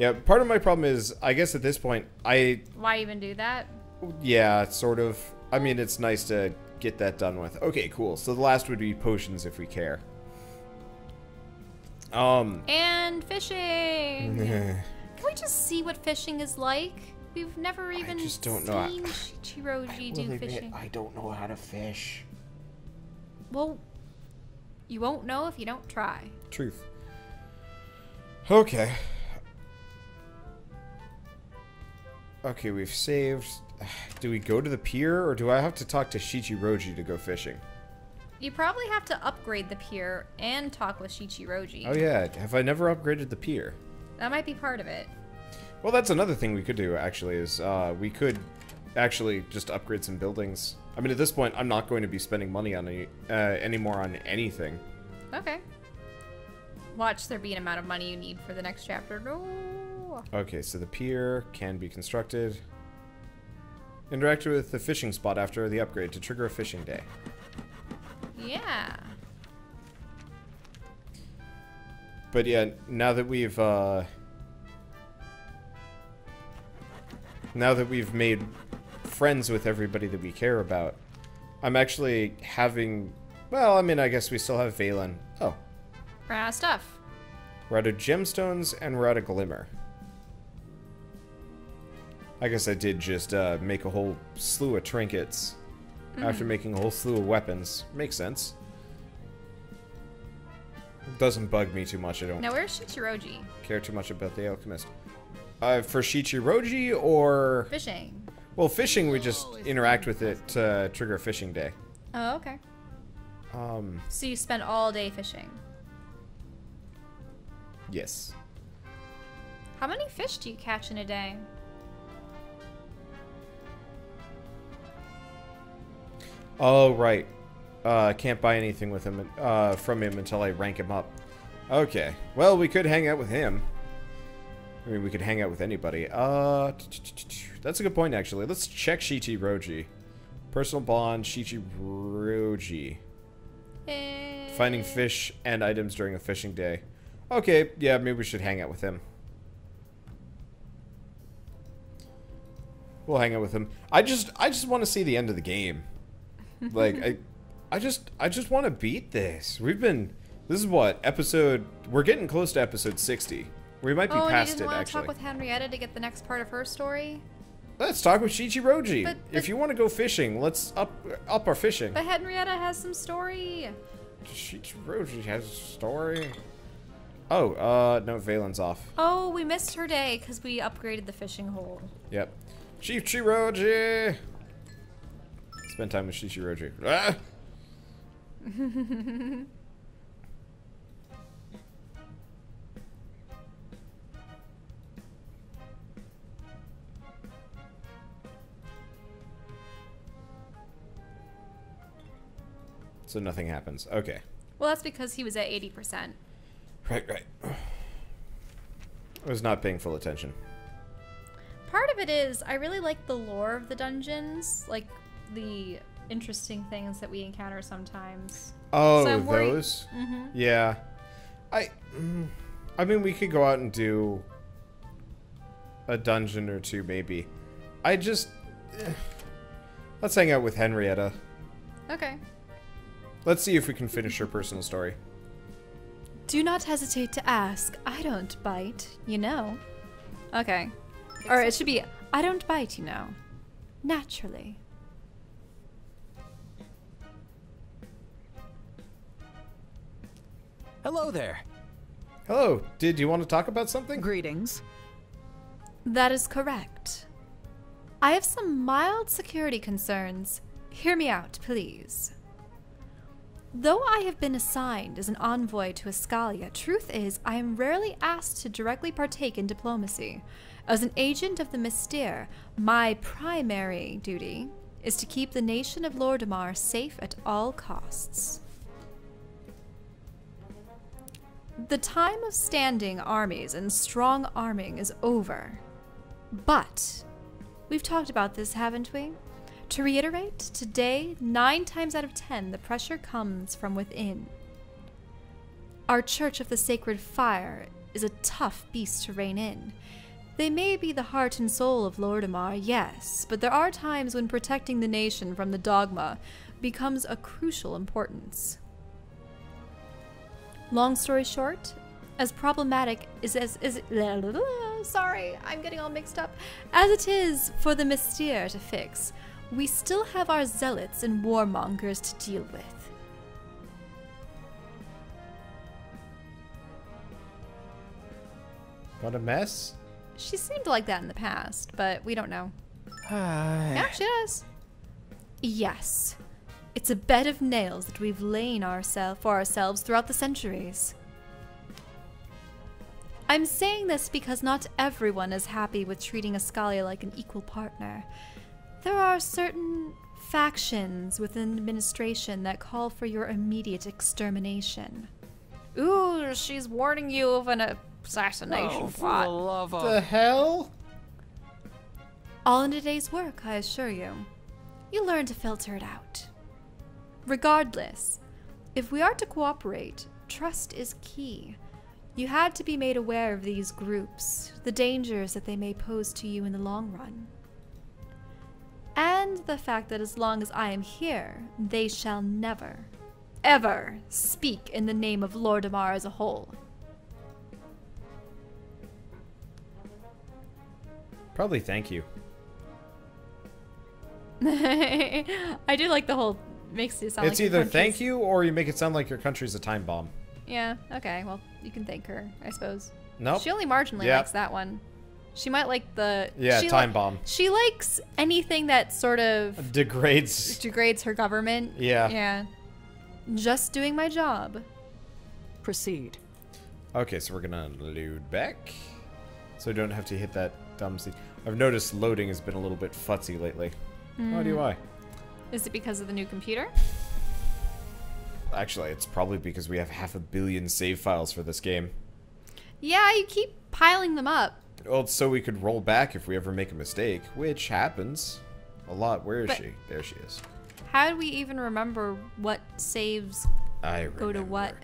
Yeah, part of my problem is, I guess at this point, I, Why even do that? yeah, sort of. I mean, it's nice to get that done with. Okay, cool. So the last would be potions if we care. Um, And fishing. Can we just see what fishing is like? We've never even just don't know. seen Shichiroji do fishing. I don't know how to fish. Well, you won't know if you don't try. Truth. Okay. Okay, we've saved. Do we go to the pier, or do I have to talk to Shichiroji to go fishing? You probably have to upgrade the pier and talk with Shichiroji. Oh yeah, have I never upgraded the pier? That might be part of it. Well, that's another thing we could do, actually, is uh, we could actually just upgrade some buildings. I mean, at this point, I'm not going to be spending money on any, uh, anymore on anything. Okay. Watch there be an amount of money you need for the next chapter. No. Okay, so the pier can be constructed. Interact with the fishing spot after the upgrade to trigger a fishing day. Yeah. But yeah, now that we've uh now that we've made friends with everybody that we care about, I'm actually having well, I mean, I guess we still have Valen. Oh, We're out of stuff. we're out of gemstones and we're out of glimmer. I guess I did just uh, make a whole slew of trinkets after making a whole slew of weapons. Makes sense. Doesn't bug me too much. I don't Now where's Shichiroji? care too much about the alchemist. Uh, for Shichiroji or Fishing. well, fishing we just interact with it to trigger fishing day. Oh, okay. Um, So you spend all day fishing. yes. How many fish do you catch in a day? Oh right. Uh, I can't buy anything with him uh, from him until I rank him up. Okay. Well, we could hang out with him. I mean, we could hang out with anybody. Uh, that's a good point actually. Let's check Shichiroji. Personal bond, Shichiroji. Eh, Finding fish and items during a fishing day. Okay, yeah, maybe we should hang out with him. We'll hang out with him. I just I just want to see the end of the game. Like I I just I just want to beat this. We've been this is what episode we're getting close to episode 60. We might be Oh, and you past didn't it want to actually. talk with Henrietta to get the next part of her story? Let's talk with Shichiroji. But- if you want to go fishing, let's up up our fishing. But Henrietta has some story. Shichiroji has a story. Oh, uh no, Valen's off. Oh, we missed her day because we upgraded the fishing hole. Yep. Shichiroji! Spend time with Shichiroji. Ah! so nothing happens. Okay. Well, that's because he was at 80%. Right, right. I was not paying full attention. Part of it is, I really like the lore of the dungeons, like the interesting things that we encounter sometimes. Oh, So those? Mm-hmm. Yeah. I mm, I mean we could go out and do a dungeon or two maybe. I just eh. Let's hang out with Henrietta. Okay. Let's see if we can finish her personal story. Do not hesitate to ask. I don't bite, you know. Okay. Or it should be, I don't bite, you know. Naturally. Hello there. Hello, did you want to talk about something? Greetings. That is correct. I have some mild security concerns. Hear me out, please. Though I have been assigned as an envoy to Ascalia, truth is I am rarely asked to directly partake in diplomacy. As an agent of the Mystere, my primary duty is to keep the nation of Lordimar safe at all costs. The time of standing armies and strong arming is over. But we've talked about this, haven't we? To reiterate, today, nine times out of ten, the pressure comes from within. Our Church of the Sacred Fire is a tough beast to rein in. They may be the heart and soul of Lordimar, yes, but there are times when protecting the nation from the dogma becomes a crucial importance. Long story short, as problematic is as is sorry, I'm getting all mixed up. As it is for the Mystere to fix, we still have our zealots and warmongers to deal with. What a mess. She seemed like that in the past, but we don't know. yeah, she does. Yes. It's a bed of nails that we've lain oursel for ourselves throughout the centuries. I'm saying this because not everyone is happy with treating Ascalia like an equal partner. There are certain factions within administration that call for your immediate extermination. Ooh, she's warning you of an assassination oh, for the love of... The hell? All in a day's work, I assure you. You learn to filter it out. Regardless, if we are to cooperate, trust is key. You had to be made aware of these groups, the dangers that they may pose to you in the long run. And the fact that as long as I am here, they shall never, ever speak in the name of Lordimar as a whole. Probably thank you. I do like the whole makes it sound it's like either your thank you or you make it sound like your country's a time bomb. Yeah, okay. Well, you can thank her, I suppose. Nope. She only marginally Yeah. likes that one. She might like the Yeah, she time li- bomb. She likes anything that sort of Degrades. degrades her government. Yeah. Yeah. Just doing my job. Proceed. Okay, so we're gonna load back. So I don't have to hit that dumb seat. I've noticed loading has been a little bit futzy lately. Why do hmm. I? Is it because of the new computer? Actually, it's probably because we have half a billion save files for this game. Yeah, you keep piling them up. Well, so we could roll back if we ever make a mistake, which happens a lot. Where is But- she? There she is. How do we even remember what saves I remember. go to what?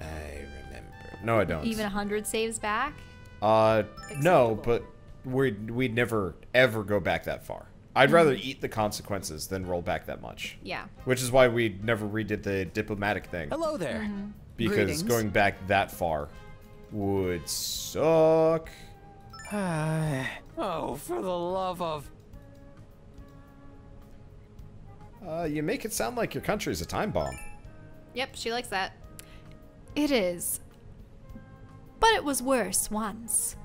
I remember. No, I don't. Even a 100 saves back? Uh, no, but we'd, we'd never, ever go back that far. I'd Mm-hmm. rather eat the consequences than roll back that much. Yeah. Which is why we never redid the diplomatic thing. Hello there. Mm-hmm. Because Greetings. going back that far would suck. oh, for the love of... Uh, you make it sound like your country's a time bomb. Yep, she likes that. It is. But it was worse once.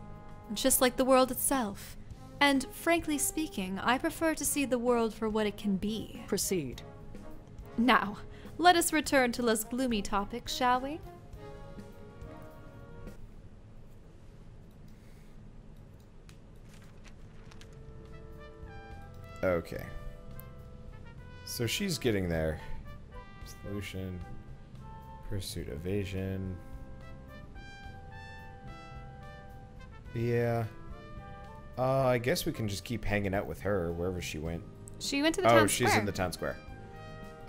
Just like the world itself. And frankly speaking, I prefer to see the world for what it can be. Proceed. Now, let us return to less gloomy topics, shall we? Okay. So she's getting there. Solution. Pursuit evasion. Yeah. Uh, I guess we can just keep hanging out with her wherever she went. She went to the town square. Oh, she's in the town square.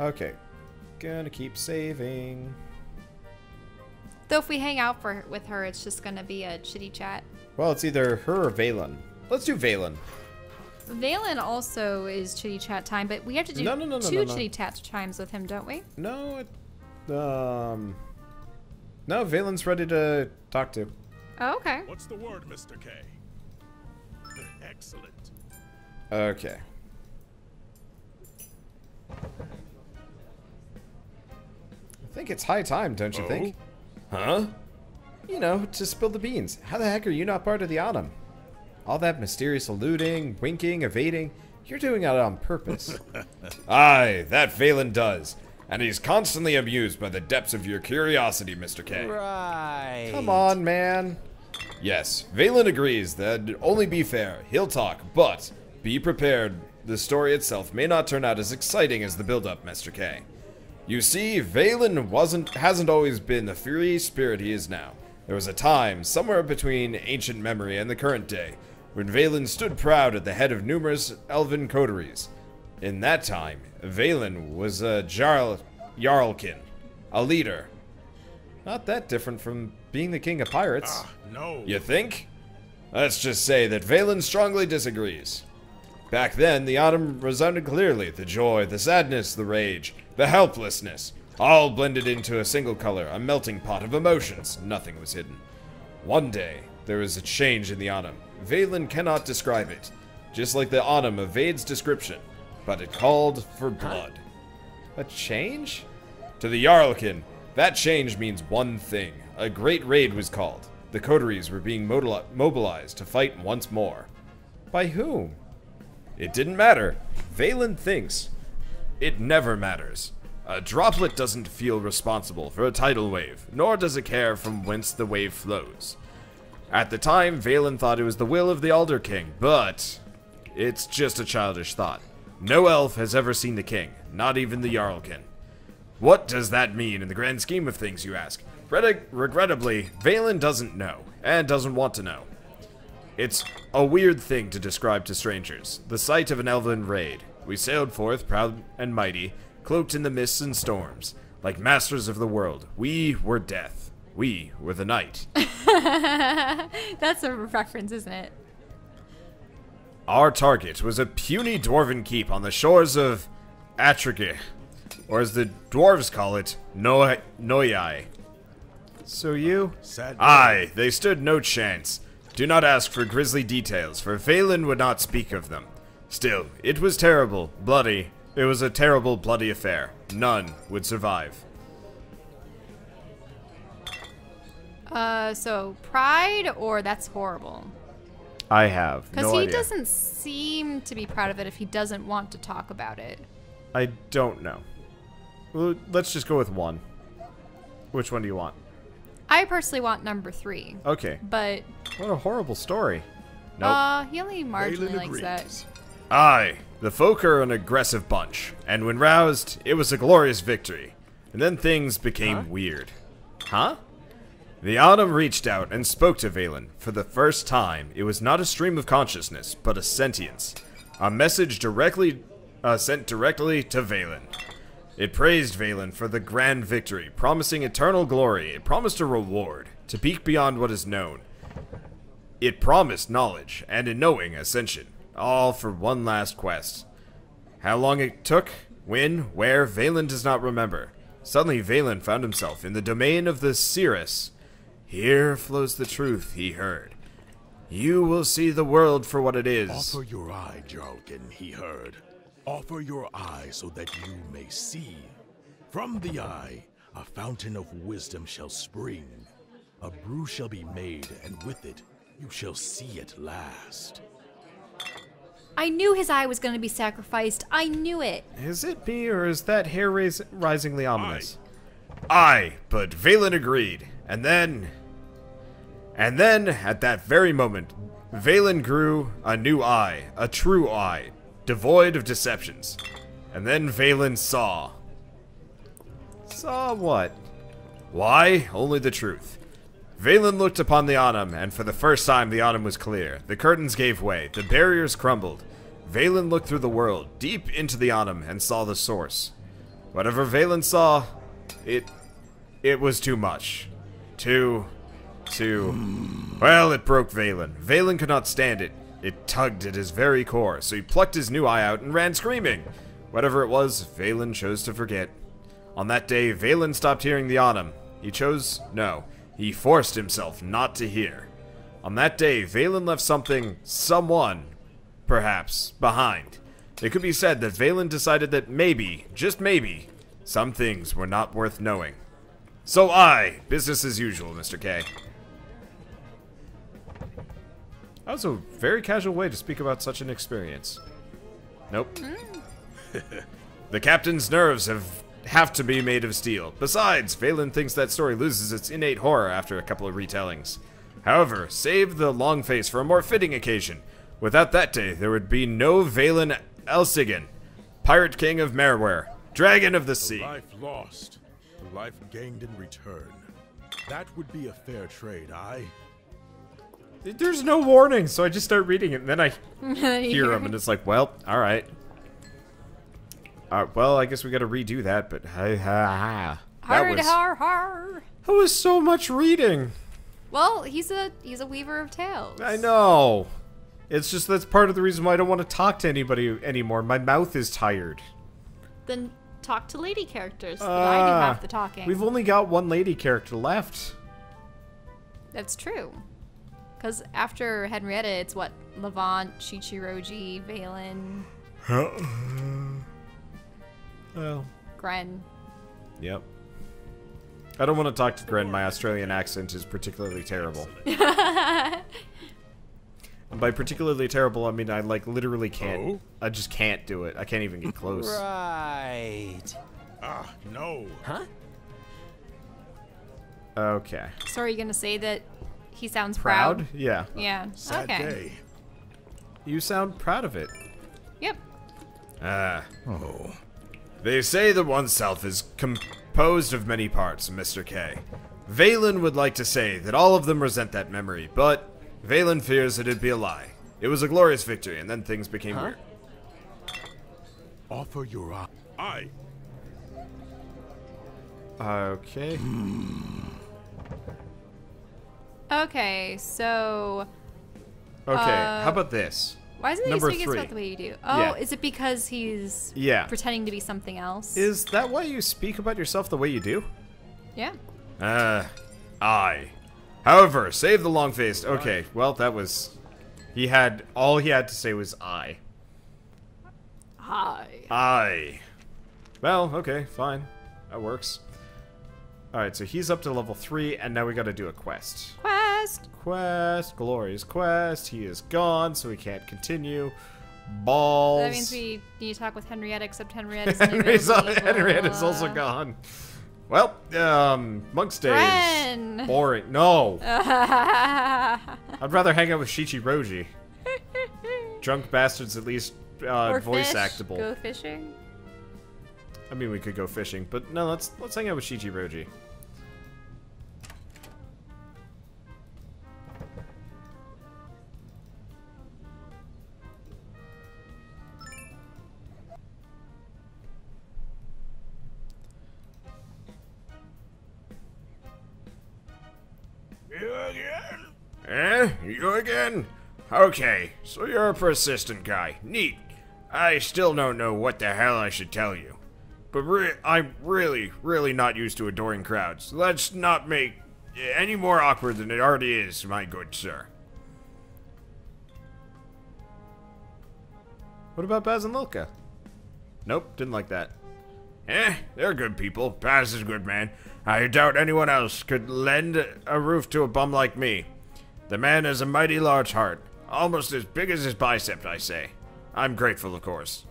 Okay. Gonna keep saving. Though if we hang out for with her, it's just gonna be a chitty chat. Well, it's either her or Valen. Let's do Valen. Valen also is chitty chat time, but we have to do No, no, no, no, two no, no. chitty chat times with him, don't we? No, it, um, no, Valen's ready to talk to. Oh, okay. What's the word, Mr. K? Excellent. Okay. I think it's high time, don't you think? Oh. Huh? You know, to spill the beans. How the heck are you not part of the Autumn? All that mysterious eluding, winking, evading, you're doing it on purpose. Aye, that Valen does. And he's constantly amused by the depths of your curiosity, Mr. K. Right. Come on, man. Yes, Valen agrees that'd only be fair. He'll talk, but be prepared. The story itself may not turn out as exciting as the build-up, Mr. K. You see, Valen wasn't hasn't always been the fiery spirit he is now. There was a time, somewhere between ancient memory and the current day, when Valen stood proud at the head of numerous elven coteries. In that time, Valen was a Jarl Jarlkin, a leader, Not that different from being the king of pirates. Ah, no. You think? Let's just say that Valen strongly disagrees. Back then, the autumn resounded clearly the joy, the sadness, the rage, the helplessness, all blended into a single color, a melting pot of emotions. Nothing was hidden. One day, there was a change in the autumn. Valen cannot describe it, just like the autumn evades description, but it called for blood. A change? To the Jarlkin, that change means one thing. A great raid was called. The coteries were being mobilized to fight once more. By whom? It didn't matter. Valen thinks. It never matters. A droplet doesn't feel responsible for a tidal wave, nor does it care from whence the wave flows. At the time, Valen thought it was the will of the Alder King, but it's just a childish thought. No elf has ever seen the king, not even the Jarlkin. What does that mean in the grand scheme of things, you ask? Reg- regrettably, Valen doesn't know, and doesn't want to know. It's a weird thing to describe to strangers, the sight of an elven raid. We sailed forth, proud and mighty, cloaked in the mists and storms. Like masters of the world, we were death. We were the night. That's a reference, isn't it? Our target was a puny dwarven keep on the shores of Atrige, or as the dwarves call it, Noi- Noyai. So you? Sad Aye, they stood no chance. Do not ask for grisly details, for Valen would not speak of them. Still, it was terrible, bloody. It was a terrible, bloody affair. None would survive. Uh, so pride or that's horrible? I have Because he doesn't seem to be proud of it if he doesn't want to talk about it. I don't know. Well, let's just go with one. Which one do you want? I personally want number three, Okay. but What a horrible story. Nope. uh, he only marginally Valen likes agrees. that. Aye, the folk are an aggressive bunch, and when roused, it was a glorious victory. And then things became weird. Huh? The autumn reached out and spoke to Valen. For the first time, it was not a stream of consciousness, but a sentience. A message directly uh, sent directly to Valen. It praised Valen for the grand victory, promising eternal glory. It promised a reward, to peak beyond what is known. It promised knowledge, and in knowing, ascension. All for one last quest. How long it took, when, where, Valen does not remember. Suddenly, Valen found himself in the domain of the Cirrus. Here flows the truth he heard. You will see the world for what it is. Offer your eye, Jarlkin, he heard. Offer your eye so that you may see. From the eye, a fountain of wisdom shall spring. A brew shall be made, and with it, you shall see at last. I knew his eye was going to be sacrificed. I knew it. Is it me, or is that hair rais- risingly ominous? Aye, but Valen agreed. And then. And then, at that very moment, Valen grew a new eye, a true eye, devoid of deceptions. And then Valen saw. Saw what? Why? Only the truth. Valen looked upon the autumn, and for the first time the autumn was clear. The curtains gave way, the barriers crumbled. Valen looked through the world, deep into the autumn, and saw the source. Whatever Valen saw, it it was too much. Too too hmm. Well, it broke Valen. Valen could not stand it. It tugged at his very core, so he plucked his new eye out and ran screaming. Whatever it was, Valen chose to forget. On that day, Valen stopped hearing the autumn. He chose no. He forced himself not to hear. On that day, Valen left something, someone, perhaps, behind. It could be said that Valen decided that maybe, just maybe, some things were not worth knowing. So I, business as usual, Mr. K. That was a very casual way to speak about such an experience. Nope. Hmm. the captain's nerves have have to be made of steel. Besides, Valen thinks that story loses its innate horror after a couple of retellings. However, save the long face for a more fitting occasion. Without that day, there would be no Valen Elsigan, Pirate King of Merware, Dragon of the Sea. Life lost, the life gained in return. That would be a fair trade, aye? There's no warning, so I just start reading it, and then I hear him, and it's like, well, all right. Uh, well, I guess we got to redo that, but ha ha ha. That was har, har. That was so much reading. Well, he's a he's a weaver of tales. I know. It's just that's part of the reason why I don't want to talk to anybody anymore. My mouth is tired. Then talk to lady characters. Then I do Ah, half the talking. We've only got one lady character left. That's true. Because after Henrietta, it's what Levant, Shichiroji, Valen, Well, Gren. yep. I don't want to talk to Gren. My Australian accent is particularly terrible. And by particularly terrible, I mean I like literally can't. Oh? I just can't do it. I can't even get close. Right. Ah, no. Huh? Okay. So are you gonna say that he sounds Proud? proud? Yeah. Yeah. Sad okay. day. You sound proud of it. Yep. Ah. Oh. They say that oneself is composed of many parts, Mr. K. Valen would like to say that all of them resent that memory, but Valen fears that it'd be a lie. It was a glorious victory, and then things became Huh? weird. Offer your eye. Eye. Okay. Okay. So Okay, Uh, how about this? why isn't he Number speaking three. about the way you do? Oh, Yeah. is it because he's Yeah. pretending to be something else? Is that why you speak about yourself the way you do? yeah. Uh, I. However, save the long faced. Okay, well, that was. He had. All he had to say was I. Hi. I. Well, okay, fine. That works. Alright, so he's up to level 3, and now we gotta do a quest. Quest. Quest, glorious quest. He is gone, so we can't continue. Balls. That means we need to talk with Henrietta, except Henrietta's unavailable. Henrietta's also gone. Well, um, Monk's Day Ren. is boring. No, I'd rather hang out with Shichiroji. Drunk bastards at least uh, voice fish. actable. Go fishing. I mean, we could go fishing, but no, let's let's hang out with Shichiroji. You again? Eh? You again? Okay, so you're a persistent guy. Neat. I still don't know what the hell I should tell you. But re- I'm really, really not used to adoring crowds. Let's not make it any more awkward than it already is, my good sir. What about Baz and Lilka? Nope, didn't like that. Eh, they're good people. Baz is a good man. I doubt anyone else could lend a roof to a bum like me. The man has a mighty large heart, almost as big as his bicep, I say. I'm grateful, of course.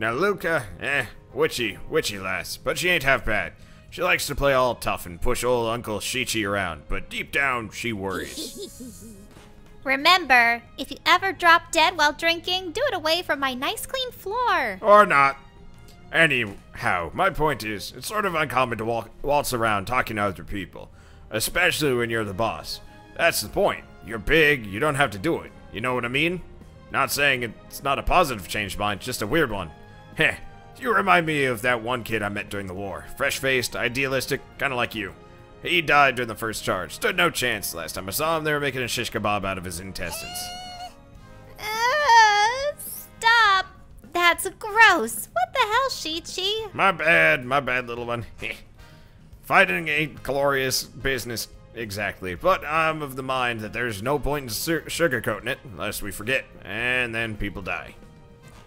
Now, Luca, eh, witchy, witchy lass, but she ain't half bad. She likes to play all tough and push old Uncle Shichi around, but deep down, she worries. Remember, if you ever drop dead while drinking, do it away from my nice clean floor. or not. Anyhow, my point is, it's sort of uncommon to walk, waltz around talking to other people, especially when you're the boss. That's the point. You're big, you don't have to do it. You know what I mean? Not saying it's not a positive change of mind, just a weird one. Heh, you remind me of that one kid I met during the war. Fresh faced, idealistic, kinda like you. He died during the first charge. Stood no chance. Last time I saw him, they were making a shish kebab out of his intestines. Uh, stop. That's gross. What the hell, Shichi? My bad, my bad, little one. Fighting ain't glorious business exactly, but I'm of the mind that there's no point in sugarcoating it unless we forget, and then people die.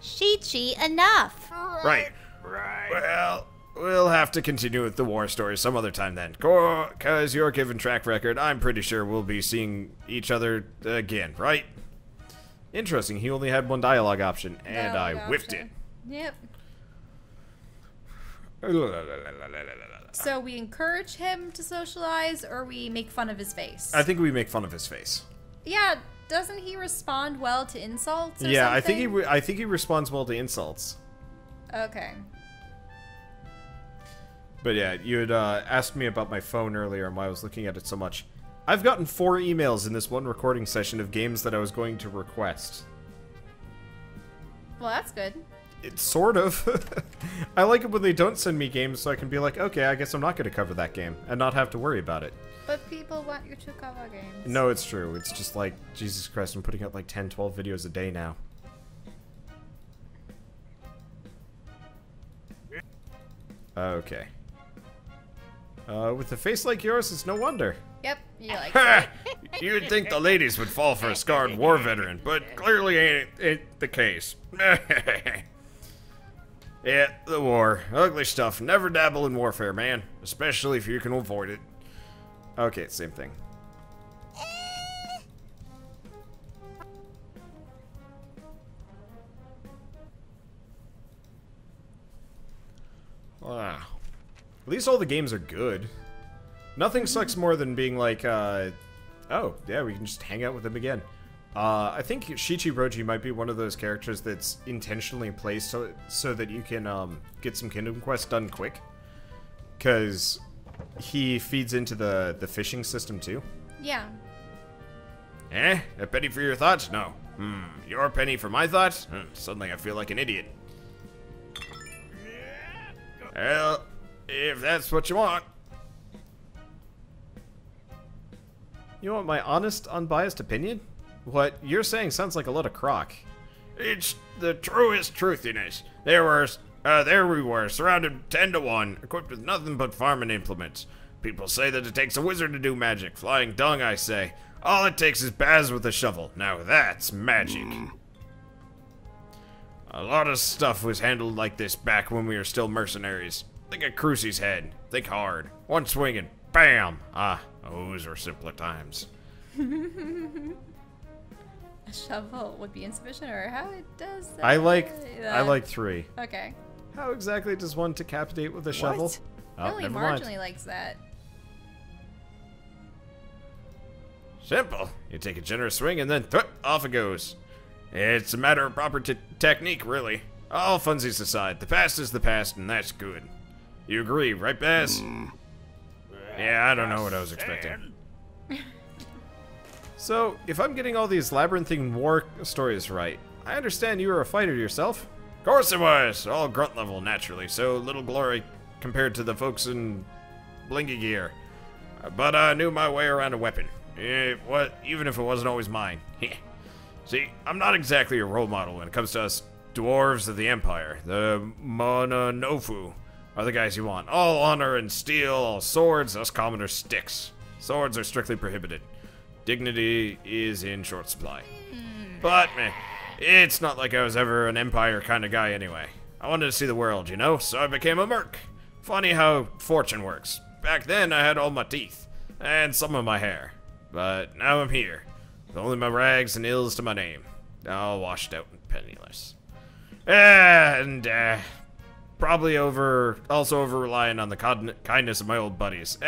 Shichi, enough. Right. Right. Well, we'll have to continue with the war story some other time then. Because your given track record, I'm pretty sure we'll be seeing each other again, right? Interesting, he only had one dialogue option, and I Dialogue whiffed option. Yep. So we encourage him to socialize, or we make fun of his face. I think we make fun of his face. yeah. Doesn't he respond well to insults? Or Yeah, I think he re- I think he responds well to insults. Okay. But yeah, you had uh, asked me about my phone earlier and why I was looking at it so much. I've gotten four emails in this one recording session of games that I was going to request. Well, that's good. It's sort of. I like it when they don't send me games so I can be like, okay, I guess I'm not going to cover that game and not have to worry about it. But people want you to cover games. No, it's true. It's just like, Jesus Christ, I'm putting out like 10, 12 videos a day now. Okay. Uh, with a face like yours, it's no wonder. Yep, you like! You'd think the ladies would fall for a scarred war veteran, but clearly ain't, ain't the case. yeah, the war. Ugly stuff. Never dabble in warfare, man. Especially if you can avoid it. Okay, same thing. Wow. At least all the games are good. Nothing sucks more than being like, uh, oh, yeah, we can just hang out with them again. Uh, I think Shichiroji might be one of those characters that's intentionally placed so, so that you can um, get some Kingdom Quest done quick. Because he feeds into the, the fishing system too. Yeah. Eh? A penny for your thoughts? No. Hmm. Your penny for my thoughts? Hmm. Suddenly I feel like an idiot. Well, if that's what you want. You want my honest, unbiased opinion? What you're saying sounds like a lot of crock. It's the truest truthiness. There were, uh, there we were, surrounded ten to one, equipped with nothing but farming implements. People say that it takes a wizard to do magic. Flying dung, I say. All it takes is Baz with a shovel. Now that's magic. A lot of stuff was handled like this back when we were still mercenaries. Think of Crucy's head. Think hard. One swing and bam! Ah, those were simpler times. A shovel would be insufficient, or how it does that? I like I like three. Okay. How exactly does one decapitate with a shovel? Oh, Only never marginally mind. likes that. Simple. You take a generous swing and then thwip, off it goes. It's a matter of proper t- technique, really. All funsies aside, the past is the past, and that's good. You agree, right, Baz? Hmm. Yeah, I don't know what I was expecting. so, if I'm getting all these labyrinthine war stories right, I understand you were a fighter yourself? Of course I was! All grunt level, naturally, so little glory compared to the folks in blingy gear. But I knew my way around a weapon. It even if it wasn't always mine. See, I'm not exactly a role model when it comes to us dwarves of the Empire. The Mononofu are the guys you want. All honor and steel, all swords, us commoners sticks. Swords are strictly prohibited. Dignity is in short supply. But, meh, it's not like I was ever an Empire kind of guy anyway. I wanted to see the world, you know, so I became a merc. Funny how fortune works. Back then, I had all my teeth, and some of my hair. But now I'm here, with only my rags and ills to my name. All washed out and penniless. And, uh, probably over, also over relying on the kindness of my old buddies.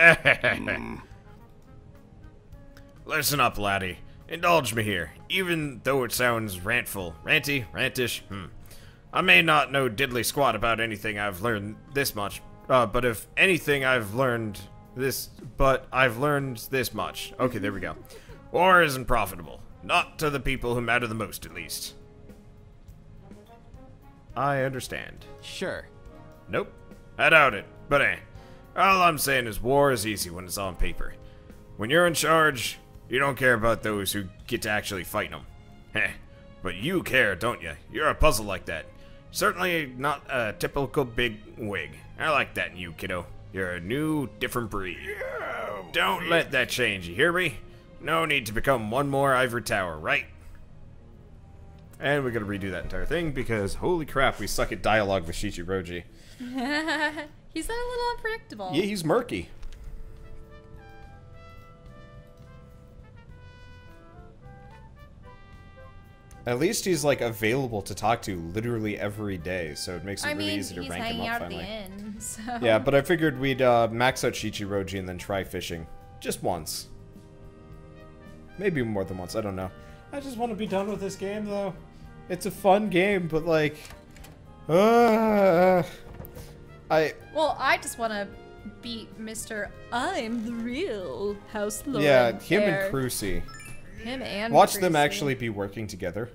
Listen up, laddie. Indulge me here, even though it sounds rantful, ranty, rantish. Hmm. I may not know diddly squat about anything I've learned this much, uh, but if anything I've learned this, but I've learned this much. Okay, there we go. War isn't profitable. Not to the people who matter the most, at least. I understand. Sure. Nope. I doubt it. But eh. All I'm saying is war is easy when it's on paper. When you're in charge, you don't care about those who get to actually fight them. Heh. But you care, don't you? You're a puzzle like that. Certainly not a typical big wig. I like that in you, kiddo. You're a new, different breed. Don't let that change, you hear me? No need to become one more ivory tower, right? And we're gonna redo that entire thing because holy crap, we suck at dialogue with Shichiroji. He's a little unpredictable. Yeah, he's murky. At least he's like available to talk to literally every day, so it makes it I really mean, easy to rank him up out at the finally. so. Yeah, but I figured we'd uh, max out Shichiroji and then try fishing. Just once. Maybe more than once, I don't know. I just want to be done with this game, though. It's a fun game, but like... Uh, I... Well, I just want to beat Mr. I'm the real House Lord. yeah, him there. and Crucy. Him and Watch them actually be working together.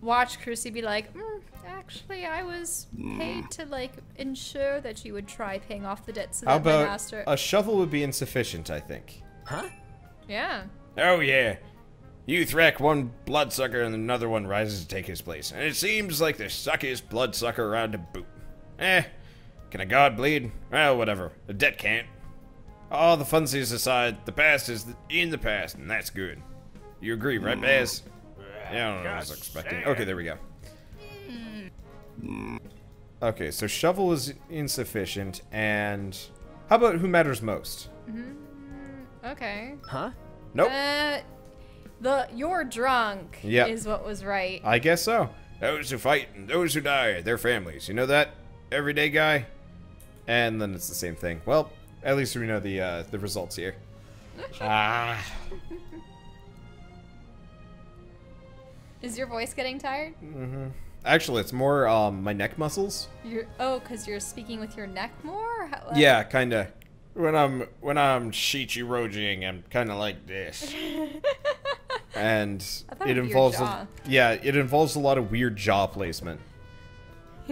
watch Crucy be like, mm, actually, I was paid to like ensure that you would try paying off the debts of How that my about master. a shovel would be insufficient, I think. Huh? yeah. Oh, yeah. You thrack one bloodsucker and another one rises to take his place. And it seems like the suckiest bloodsucker around to boot. Eh, can a god bleed? Well, whatever. The debt can't. All the funsies aside, the past is in the past, and that's good. You agree, right, Baz? Yeah, I don't know what I was expecting. Okay, there we go. Okay, so shovel is insufficient, and how about who matters most? Okay. Huh? Nope. Uh, the you're drunk Yep. is what was right. I guess so. Those who fight and those who die, their families. You know that? Everyday guy? And then it's the same thing. Well, at least we know the uh, the results here. ah. Is your voice getting tired? Mm-hmm. Actually, it's more um, my neck muscles. You're oh, cause you're speaking with your neck more. How, uh, Yeah, kind of. When I'm when I'm Shichirojiing, I'm kind of like this. and it it'd be your involves a, yeah, it involves a lot of weird jaw placement.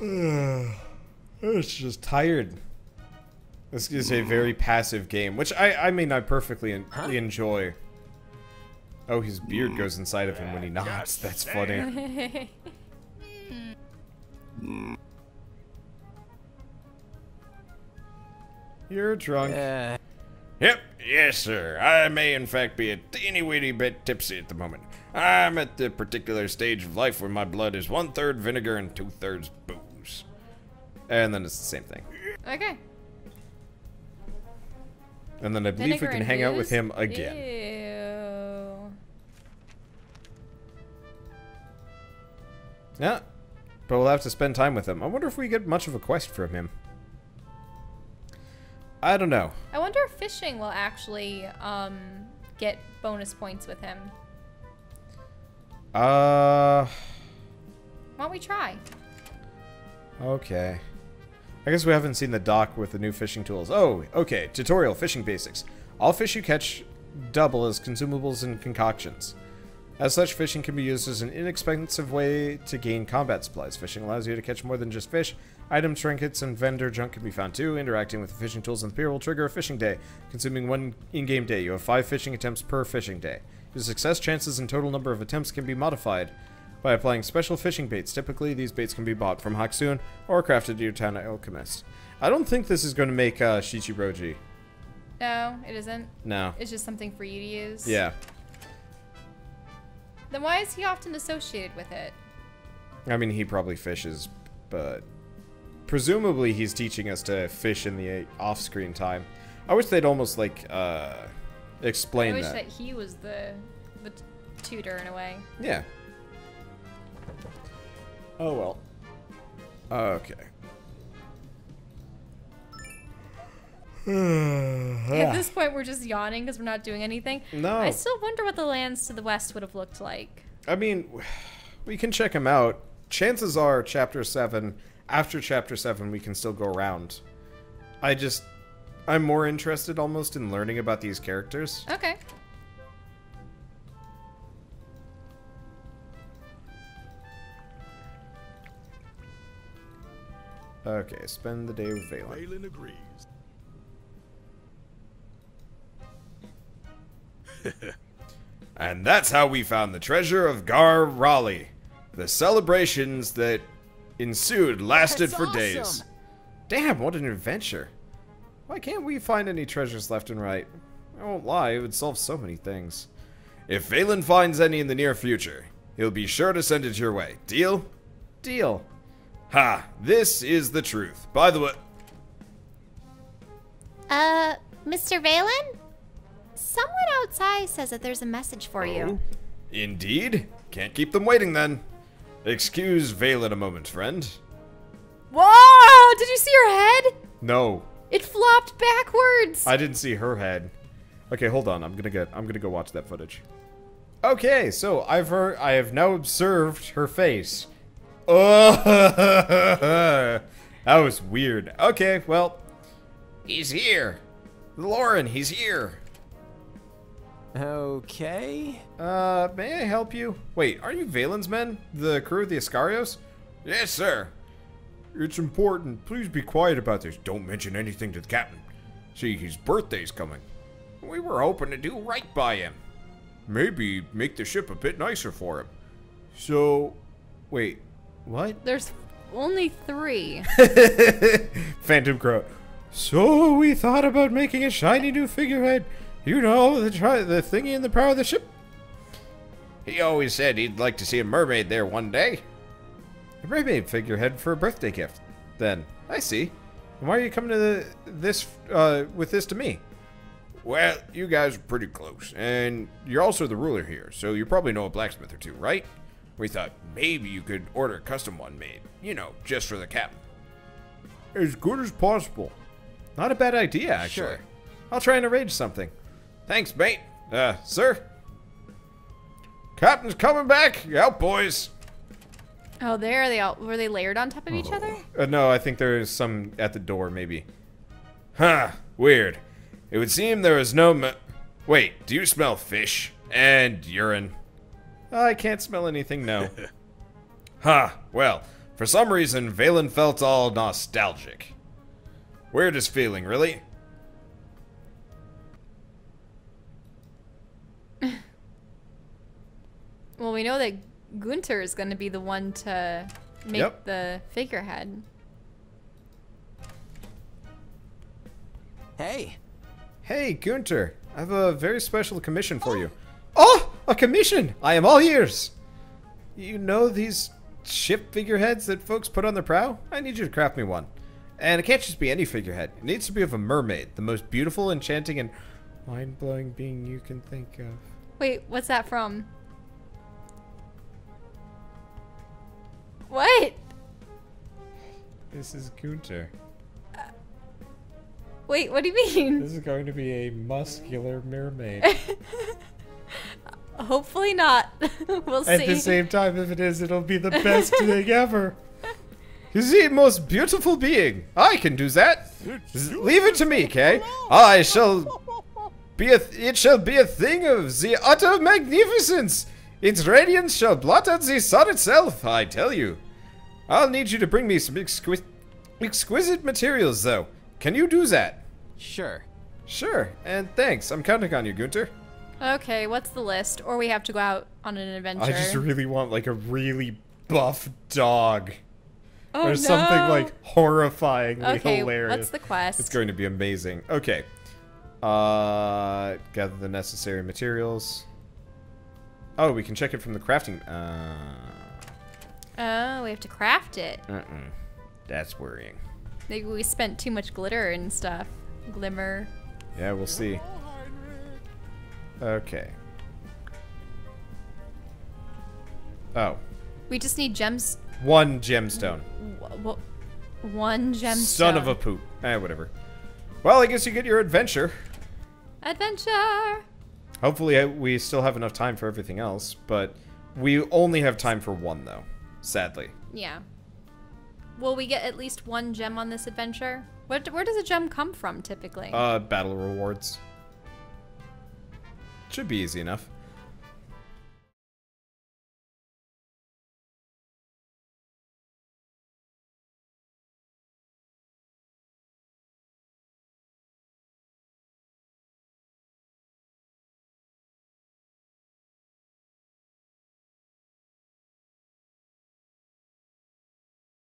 It's just tired. This is a very passive game, which I, I may not perfectly en- enjoy. Oh, his beard goes inside of him when he nods. That's funny. You're drunk. Uh, Yep, yes, sir. I may, in fact, be a teeny weeny bit tipsy at the moment. I'm at the particular stage of life where my blood is one third vinegar and two thirds. And then it's the same thing. okay. And then I believe Vinegar we can hang out with him again. Ew. Yeah. But we'll have to spend time with him. I wonder if we get much of a quest from him. I don't know. I wonder if fishing will actually um get bonus points with him. Uh. Why don't we try? Okay. I guess we haven't seen the dock with the new fishing tools. Oh, okay. Tutorial fishing basics. All fish you catch double as consumables and concoctions. As such, fishing can be used as an inexpensive way to gain combat supplies. Fishing allows you to catch more than just fish. Items, trinkets, and vendor junk can be found too. Interacting with the fishing tools on the pier will trigger a fishing day, consuming one in-game day. You have five fishing attempts per fishing day. Your success chances and total number of attempts can be modified by applying special fishing baits. Typically, these baits can be bought from Haksun or crafted at your town alchemist. I don't think this is going to make uh, Shichiroji. No, it isn't. No. It's just something for you to use. Yeah. Then why is he often associated with it? I mean, he probably fishes, but presumably he's teaching us to fish in the off-screen time. I wish they'd almost like uh, explain I wish that. that he was the the tutor in a way. Yeah. Oh well. Okay. At this point, we're just yawning because we're not doing anything. No. I still wonder what the lands to the west would have looked like. I mean, we can check them out. Chances are, Chapter 7, after Chapter 7, we can still go around. I just. I'm more interested almost in learning about these characters. Okay. Okay, spend the day with Valen. Valen agrees. And that's how we found the treasure of Gar Raleigh. The celebrations that ensued lasted That's for days. Damn, what an adventure. Why can't we find any treasures left and right? I won't lie, it would solve so many things. If Valen finds any in the near future, he'll be sure to send it your way. Deal? Deal. Ha, this is the truth. By the way, Uh, Mr. Valen? Someone outside says that there's a message for you. indeed, can't keep them waiting then. Excuse Valen a moment, friend. Whoa! Did you see her head? No, It flopped backwards. I didn't see her head. Okay, hold on. I'm gonna get. I'm gonna go watch that footage. Okay, so I've heard. I have now observed her face. Oh, that was weird. Okay, well, he's here. Lauren, he's here. Okay. Uh, may I help you? Wait, are you Valen's men? The crew of the Iscarios? Yes, sir. It's important. Please be quiet about this. Don't mention anything to the captain. See, his birthday's coming. We were hoping to do right by him. Maybe make the ship a bit nicer for him. So, wait, what? There's only three. Phantom Crow. So we thought about making a shiny new figurehead. You know, the tri- the thingy in the prow of the ship. He always said he'd like to see a mermaid there one day. A mermaid figurehead for a birthday gift. Then I see. Why are you coming to the, this uh, with this to me? Well, you guys are pretty close, and you're also the ruler here, so you probably know a blacksmith or two, right? We thought maybe you could order a custom one made, you know, just for the captain. As good as possible. Not a bad idea, actually. Sure. I'll try and arrange something. Thanks, mate. Uh, sir? Captain's coming back. Out, boys. Oh, there are they all. Were they layered on top of each other? Uh, no, I think there's some at the door, maybe. Huh, weird. It would seem there is no ma- Wait, do you smell fish? And urine? I can't smell anything, no. huh, well, for some reason, Valen felt all nostalgic. Weirdest feeling, really. Well, we know that Gunter is going to be the one to make Yep. the figurehead. Hey. Hey, Gunter, I have a very special commission for you. Oh, a commission! I am all ears! You know these ship figureheads that folks put on their prow? I need you to craft me one. And it can't just be any figurehead. It needs to be of a mermaid, the most beautiful, enchanting, and mind-blowing being you can think of. Wait, what's that from? What? This is Gunter. Wait, what do you mean? This is going to be a muscular mermaid. Hopefully not. we'll see. At the same time, if it is, it'll be the best thing ever. He's the most beautiful being. I can do that. Leave it to me, Kay. I shall be a. Th- it shall be a thing of the utter magnificence. Its radiance shall blot out the sun itself. I tell you. I'll need you to bring me some exquisite, exquisite materials, though. Can you do that? Sure. Sure, and thanks. I'm counting on you, Gunter. Okay, what's the list? Or we have to go out on an adventure. I just really want like a really buff dog. oh, or something like horrifyingly Okay, hilarious. what's the quest? It's going to be amazing. Okay. Uh, gather the necessary materials. Oh, we can check it from the crafting. Uh, Oh, we have to craft it. uh-uh. That's worrying. Maybe we spent too much glitter and stuff. Glimmer. Yeah, we'll see. Okay. Oh, We just need gems. one gemstone. One gemstone. Son of a poop. Eh, whatever. Well, I guess you get your adventure. adventure. Hopefully, we still have enough time for everything else, but we only have time for one, though. Sadly. Yeah. Will we get at least one gem on this adventure? Where, where does a gem come from typically? Uh, battle rewards. Should be easy enough.